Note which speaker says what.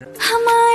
Speaker 1: 好吗？